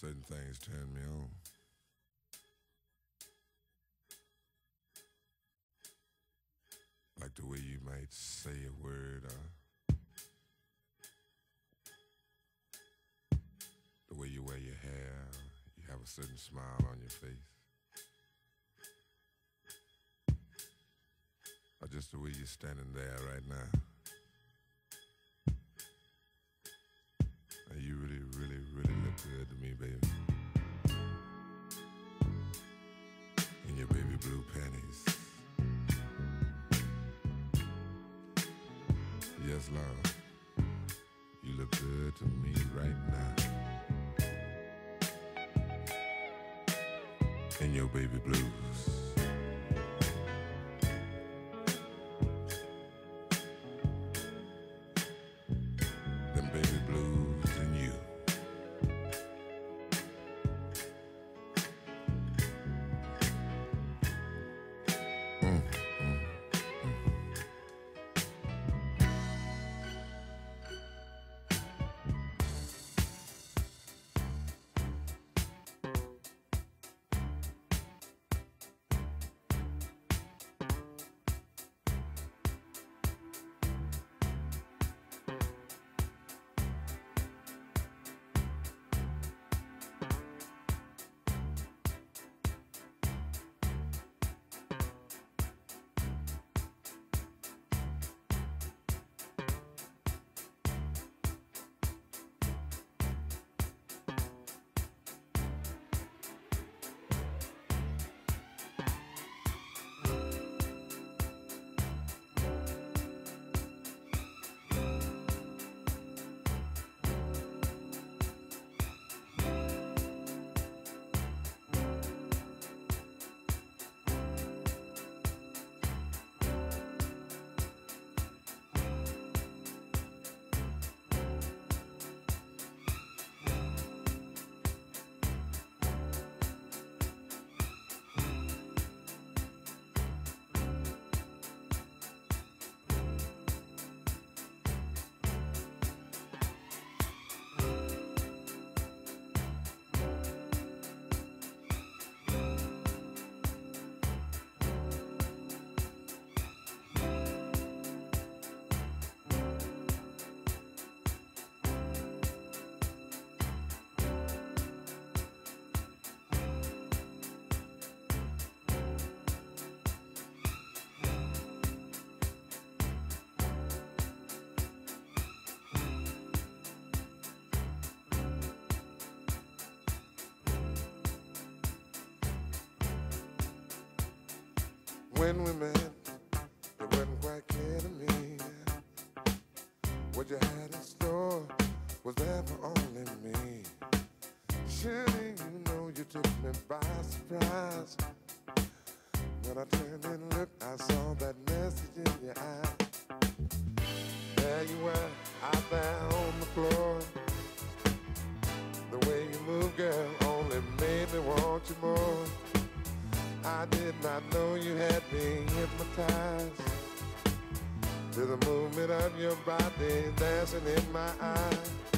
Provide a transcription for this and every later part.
Certain things turn me on. Like the way you might say a word or the way you wear your hair, you have a certain smile on your face. Or just the way you're standing there right now. Good to me, baby. In your baby blue panties. Yes, Lord. You look good to me right now. In your baby blues. When we met, it wasn't quite clear to me what you had in store was there for only me. Surely you know you took me by surprise. When I turned and looked, I saw that message in your eye. There you were, out there on the floor. The way you move, girl, only made me want you more. I did not know you had me hypnotized to the movement of your body dancing in my eyes.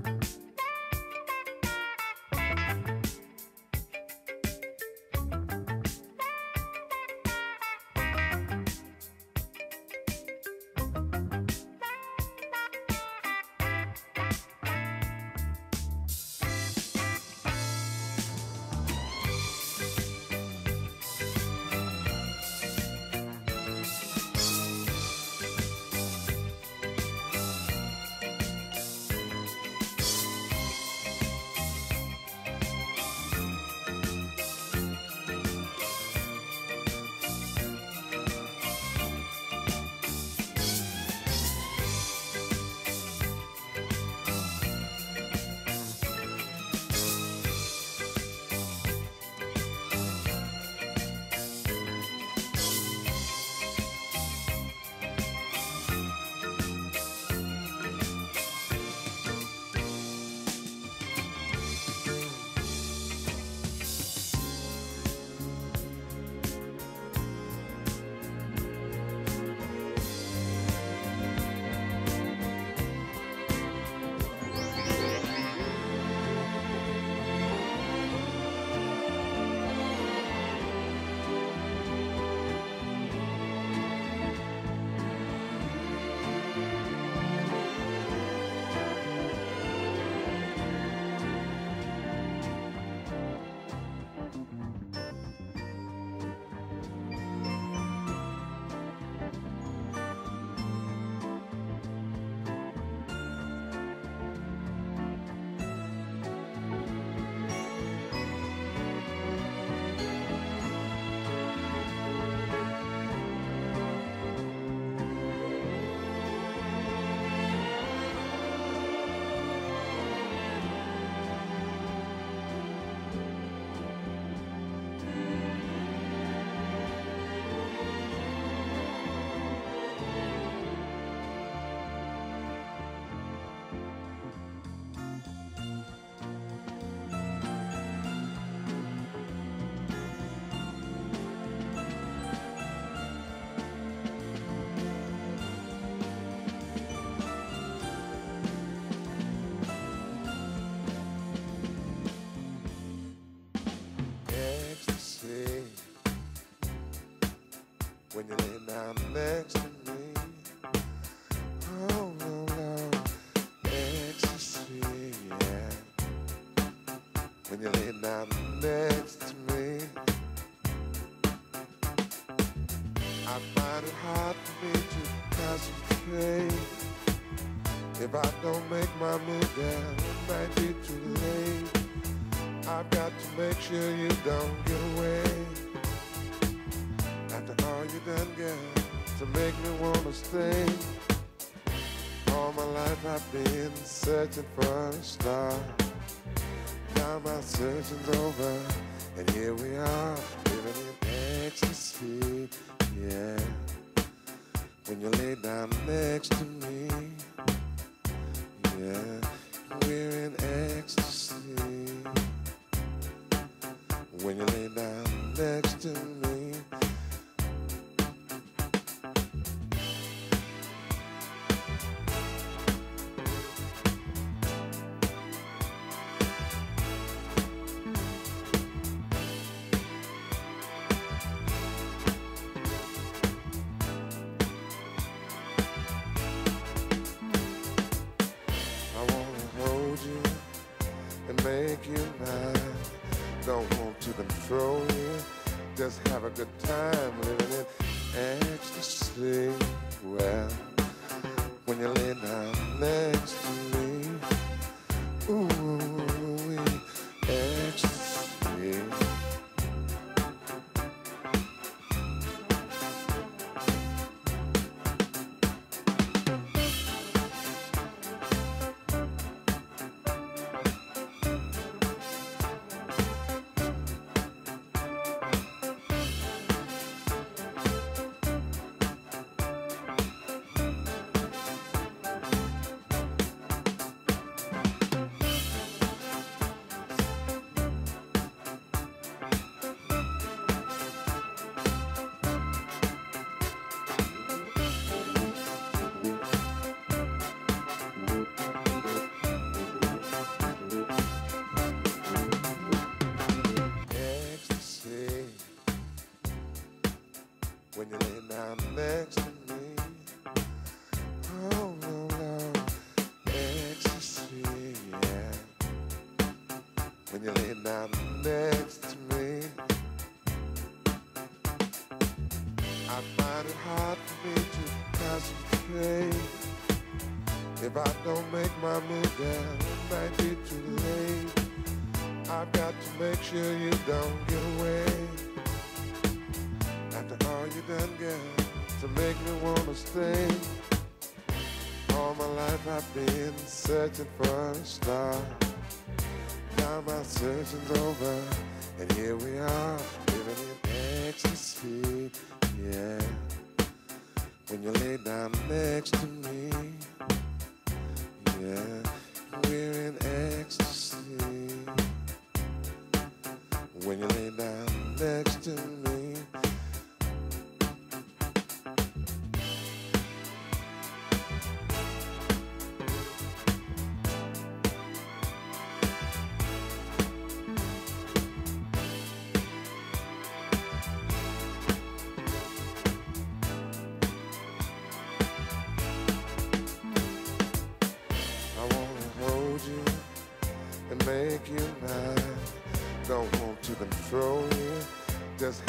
If I don't make my move, then it might be too late. I've got to make sure you don't get away. After all you done, girl, to make me wanna stay. All my life I've been searching for a star. Now my searching's over, and here we are, living in ecstasy. Yeah, when you lay down next to me, we're in ecstasy. When you lay down next to me. You next to me, I find it hard for me to concentrate. If I don't make my move, then it might be too late. I've got to make sure you don't get away. After all you done, girl, to make me wanna stay. All my life I've been searching for a star. My searching's over, and here we are, living in ecstasy. Yeah, when you lay down next to me, yeah, we're in ecstasy when you lay down next to me.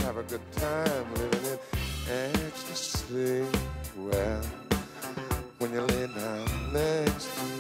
Have a good time living in ecstasy. Well, when you lay down next to